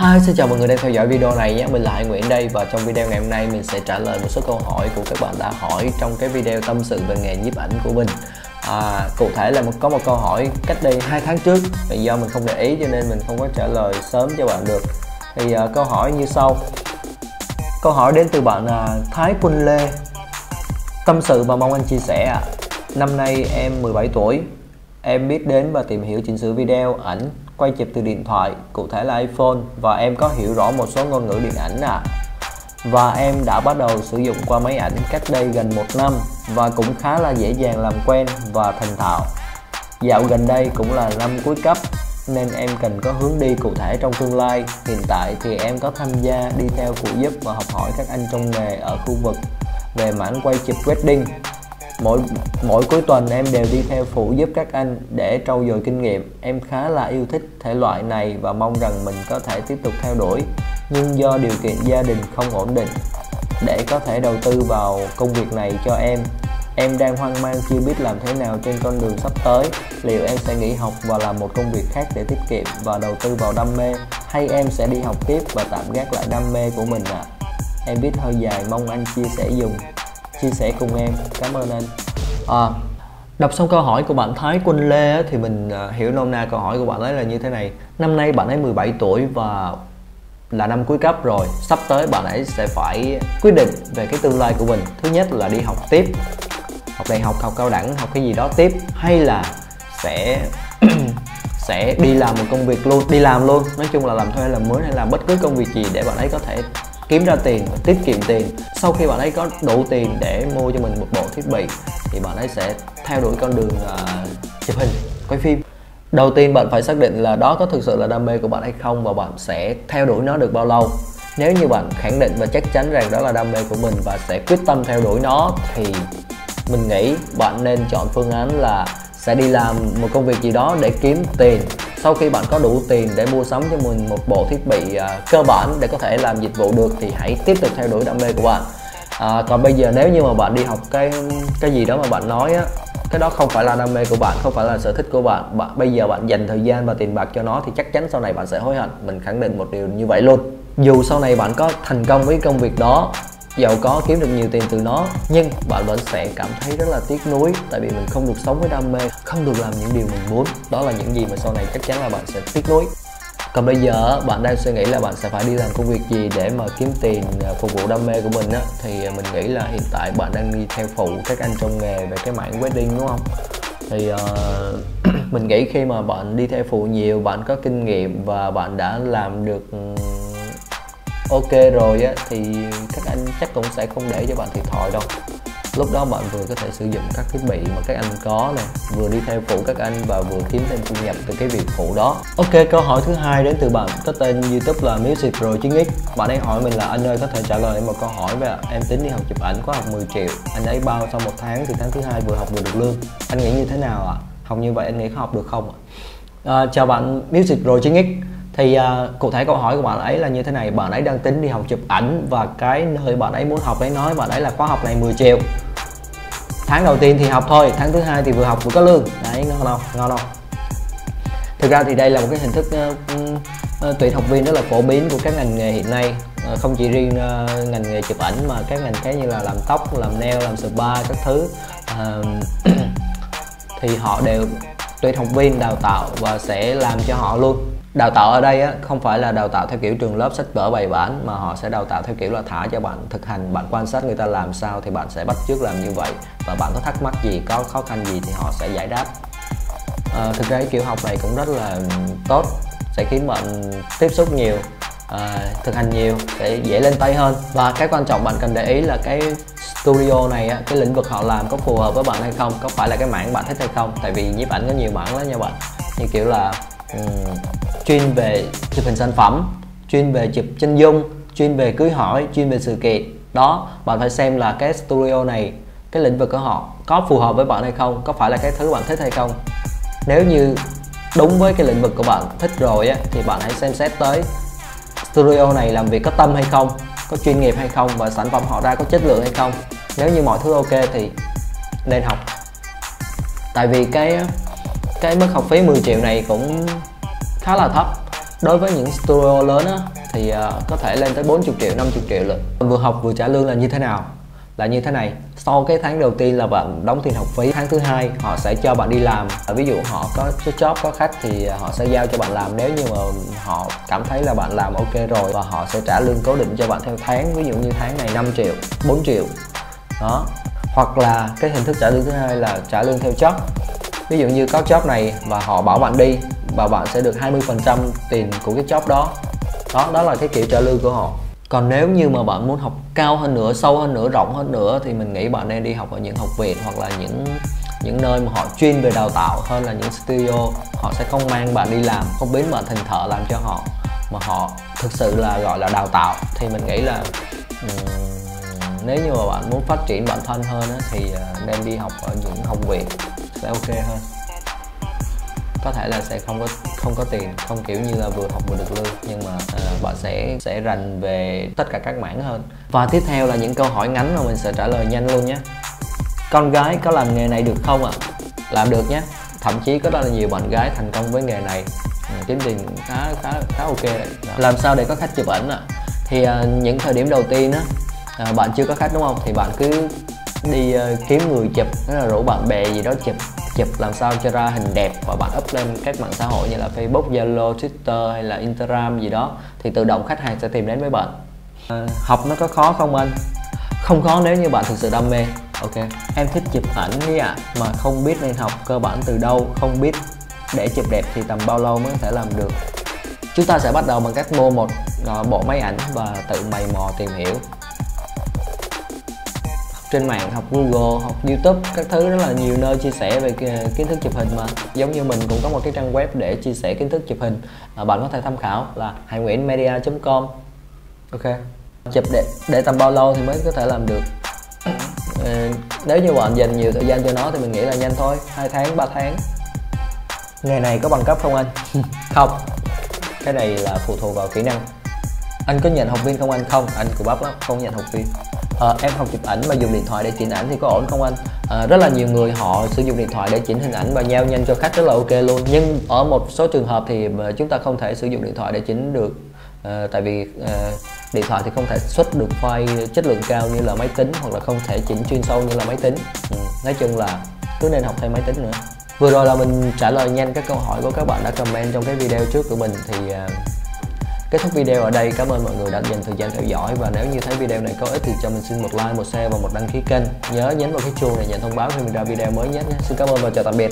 Hi, xin chào mọi người đang theo dõi video này nhé. Mình là Hải Nguyễn đây và trong video ngày hôm nay mình sẽ trả lời một số câu hỏi của các bạn đã hỏi trong cái video tâm sự về nghề nhiếp ảnh của mình. À, cụ thể là một có một câu hỏi cách đây hai tháng trước vì do mình không để ý cho nên mình không có trả lời sớm cho bạn được. Thì uh, câu hỏi như sau. Câu hỏi đến từ bạn uh, Thái Quân Lê. Tâm sự và mong anh chia sẻ ạ. À. Năm nay em 17 tuổi. Em biết đến và tìm hiểu chỉnh sửa video, ảnh quay chụp từ điện thoại, cụ thể là iPhone và em có hiểu rõ một số ngôn ngữ điện ảnh à. Và em đã bắt đầu sử dụng qua máy ảnh cách đây gần một năm và cũng khá là dễ dàng làm quen và thành thạo. Dạo gần đây cũng là năm cuối cấp nên em cần có hướng đi cụ thể trong tương lai. Hiện tại thì em có tham gia đi theo phụ giúp và học hỏi các anh trong nghề ở khu vực về mảng quay chụp wedding mỗi mỗi cuối tuần em đều đi theo phụ giúp các anh để trau dồi kinh nghiệm. Em khá là yêu thích thể loại này và mong rằng mình có thể tiếp tục theo đuổi, nhưng do điều kiện gia đình không ổn định, để có thể đầu tư vào công việc này cho em em đang hoang mang chưa biết làm thế nào trên con đường sắp tới. Liệu em sẽ nghỉ học và làm một công việc khác để tiết kiệm và đầu tư vào đam mê, hay em sẽ đi học tiếp và tạm gác lại đam mê của mình ạ? À? em biết hơi dài, mong anh chia sẻ dùng chia sẻ cùng em. Cảm ơn anh. À, đọc xong câu hỏi của bạn Thái Quân Lê thì mình à, hiểu nôm na câu hỏi của bạn ấy là như thế này. Năm nay bạn ấy 17 tuổi và là năm cuối cấp rồi. Sắp tới bạn ấy sẽ phải quyết định về cái tương lai của mình. Thứ nhất là đi học tiếp. Học đại học học cao đẳng học cái gì đó tiếp. Hay là sẽ sẽ đi làm một công việc luôn đi làm luôn. Nói chung là làm thuê làm mướn hay làm bất cứ công việc gì để bạn ấy có thể kiếm ra tiền và tiết kiệm tiền. Sau khi bạn ấy có đủ tiền để mua cho mình một bộ thiết bị thì bạn ấy sẽ theo đuổi con đường uh, chụp hình quay phim. Đầu tiên bạn phải xác định là đó có thực sự là đam mê của bạn hay không và bạn sẽ theo đuổi nó được bao lâu. Nếu như bạn khẳng định và chắc chắn rằng đó là đam mê của mình và sẽ quyết tâm theo đuổi nó thì mình nghĩ bạn nên chọn phương án là sẽ đi làm một công việc gì đó để kiếm tiền sau khi bạn có đủ tiền để mua sắm cho mình một bộ thiết bị uh, cơ bản để có thể làm dịch vụ được thì hãy tiếp tục theo đuổi đam mê của bạn. À, còn bây giờ nếu như mà bạn đi học cái cái gì đó mà bạn nói á cái đó không phải là đam mê của bạn không phải là sở thích của bạn bạn bây giờ bạn dành thời gian và tiền bạc cho nó thì chắc chắn sau này bạn sẽ hối hận. Mình khẳng định một điều như vậy luôn. Dù sau này bạn có thành công với công việc đó giàu có kiếm được nhiều tiền từ nó nhưng bạn vẫn sẽ cảm thấy rất là tiếc nuối tại vì mình không được sống với đam mê không được làm những điều mình muốn. Đó là những gì mà sau này chắc chắn là bạn sẽ tiếc nuối. Còn bây giờ bạn đang suy nghĩ là bạn sẽ phải đi làm công việc gì để mà kiếm tiền à, phục vụ đam mê của mình á. Thì à, mình nghĩ là hiện tại bạn đang đi theo phụ các anh trong nghề về cái mảng wedding đúng không? Thì uh, mình nghĩ khi mà bạn đi theo phụ nhiều bạn có kinh nghiệm và bạn đã làm được ok rồi á thì các anh chắc cũng sẽ không để cho bạn thiệt thòi đâu. Lúc đó bạn vừa có thể sử dụng các thiết bị mà các anh có này vừa đi theo phụ các anh và vừa kiếm thêm thu nhập từ cái việc phụ đó. Ok câu hỏi thứ hai đến từ bạn có tên youtube là music pro 9x bạn ấy hỏi mình là anh ơi có thể trả lời một câu hỏi về em tính đi học chụp ảnh có học 10 triệu. Anh ấy bao sau một tháng thì tháng thứ hai vừa học vừa được lương. Anh nghĩ như thế nào ạ? À? học như vậy anh nghĩ có học được không ạ? À, chào bạn music pro 9x thì uh, cụ thể câu hỏi của bạn ấy là như thế này. Bạn ấy đang tính đi học chụp ảnh và cái nơi bạn ấy muốn học ấy nói bạn ấy là khóa học này 10 triệu. Tháng đầu tiên thì học thôi tháng thứ hai thì vừa học vừa có lương. Đấy ngon không? Ngon không? Thực ra thì đây là một cái hình thức uh, uh, tuyển học viên rất là phổ biến của các ngành nghề hiện nay. Uh, không chỉ riêng uh, ngành nghề chụp ảnh mà các ngành khác như là làm tóc làm nail làm spa các thứ. Uh, thì họ đều tuyển học viên đào tạo và sẽ làm cho họ luôn. Đào tạo ở đây á, không phải là đào tạo theo kiểu trường lớp sách vở bài bản mà họ sẽ đào tạo theo kiểu là thả cho bạn thực hành bạn quan sát người ta làm sao thì bạn sẽ bắt chước làm như vậy. Và bạn có thắc mắc gì có khó khăn gì thì họ sẽ giải đáp. À, thực ra cái kiểu học này cũng rất là tốt sẽ khiến bạn tiếp xúc nhiều à, thực hành nhiều sẽ dễ lên tay hơn. Và cái quan trọng bạn cần để ý là cái studio này á, cái lĩnh vực họ làm có phù hợp với bạn hay không có phải là cái mảng bạn thích hay không? Tại vì nhiếp ảnh có nhiều mảng lắm nha bạn. Như kiểu là um, chuyên về chụp hình sản phẩm chuyên về chụp chân dung chuyên về cưới hỏi chuyên về sự kiện. Đó bạn phải xem là cái studio này cái lĩnh vực của họ có phù hợp với bạn hay không có phải là cái thứ bạn thích hay không. Nếu như đúng với cái lĩnh vực của bạn thích rồi á thì bạn hãy xem xét tới studio này làm việc có tâm hay không có chuyên nghiệp hay không và sản phẩm họ ra có chất lượng hay không. Nếu như mọi thứ ok thì nên học. Tại vì cái cái mức học phí 10 triệu này cũng khá là thấp. Đối với những studio lớn á, thì uh, có thể lên tới 40 triệu 50 triệu lận. Vừa học vừa trả lương là như thế nào? Là như thế này, sau cái tháng đầu tiên là bạn đóng tiền học phí, tháng thứ hai họ sẽ cho bạn đi làm. Ờ, ví dụ họ có job, có khách thì ờ, họ sẽ giao cho bạn làm. Nếu như mà họ cảm thấy là bạn làm ok rồi và họ sẽ trả lương cố định cho bạn theo tháng, ví dụ như tháng này 5 triệu 4 triệu. Đó. Hoặc là cái hình thức trả lương thứ hai là trả lương theo job. Ví dụ như có job này và họ bảo bạn đi và bạn sẽ được 20% tiền của cái job đó. Đó đó là cái kiểu trả lương của họ còn nếu như mà bạn muốn học cao hơn nữa sâu hơn nữa rộng hơn nữa thì mình nghĩ bạn nên đi học ở những học viện hoặc là những những nơi mà họ chuyên về đào tạo hơn là những studio. Họ sẽ không mang bạn đi làm không biến bạn thành thợ làm cho họ mà họ thực sự là gọi là đào tạo. Thì mình nghĩ là um, nếu như mà bạn muốn phát triển bản thân hơn á, thì uh, nên đi học ở những học viện sẽ ok hơn có thể là sẽ không có không có tiền không kiểu như là vừa học vừa được lương nhưng mà uh, bạn sẽ sẽ rành về tất cả các mảng hơn. Và tiếp theo là những câu hỏi ngắn mà mình sẽ trả lời nhanh luôn nhé. Con gái có làm nghề này được không ạ? À? làm được nhé. Thậm chí có rất là nhiều bạn gái thành công với nghề này. Ừ, kiếm tiền khá khá khá ok đấy. làm sao để có khách chụp ảnh ạ? À? thì uh, những thời điểm đầu tiên á uh, bạn chưa có khách đúng không? Thì bạn cứ đi uh, kiếm người chụp tức là rủ bạn bè gì đó chụp chụp làm sao cho ra hình đẹp và bạn up lên các mạng xã hội như là Facebook, Zalo, Twitter hay là Instagram gì đó thì tự động khách hàng sẽ tìm đến với bạn. À, học nó có khó không anh? Không khó nếu như bạn thực sự đam mê. Ok em thích chụp ảnh đi ạ à, mà không biết nên học cơ bản từ đâu không biết để chụp đẹp thì tầm bao lâu mới có thể làm được. Chúng ta sẽ bắt đầu bằng cách mua một à, bộ máy ảnh và tự mày mò tìm hiểu trên mạng học Google học YouTube các thứ rất là nhiều nơi chia sẻ về kiến thức chụp hình mà. Giống như mình cũng có một cái trang web để chia sẻ kiến thức chụp hình à, bạn có thể tham khảo là hànhnguyyenmedia.com ok. Chụp để để tầm bao lâu thì mới có thể làm được? À, nếu như bạn dành nhiều thời gian cho nó thì mình nghĩ là nhanh thôi hai tháng 3 tháng. Nghề này có bằng cấp không anh? Không. Cái này là phụ thuộc vào kỹ năng. Anh có nhận học viên không anh? Không anh của bắp lắm không nhận học viên à, em học chụp ảnh mà dùng điện thoại để chỉnh ảnh thì có ổn không anh? À, rất là nhiều người họ sử dụng điện thoại để chỉnh hình ảnh và giao nhanh cho khách rất là ok luôn. Nhưng ở một số trường hợp thì ờ, chúng ta không thể sử dụng điện thoại để chỉnh được à, tại vì à, điện thoại thì không thể xuất được file chất lượng cao như là máy tính hoặc là không thể chỉnh chuyên sâu như là máy tính. Ừ, nói chung là cứ nên học thêm máy tính nữa. Vừa rồi là mình trả lời nhanh các câu hỏi của các bạn đã comment trong cái video trước của mình thì uh, Kết thúc video ở đây, cảm ơn mọi người đã dành thời gian theo dõi và nếu như thấy video này có ích thì cho mình xin một like, một share và một đăng ký kênh. Nhớ nhấn vào cái chuông để nhận thông báo khi mình ra video mới nhất nhé. Xin cảm ơn và chào tạm biệt.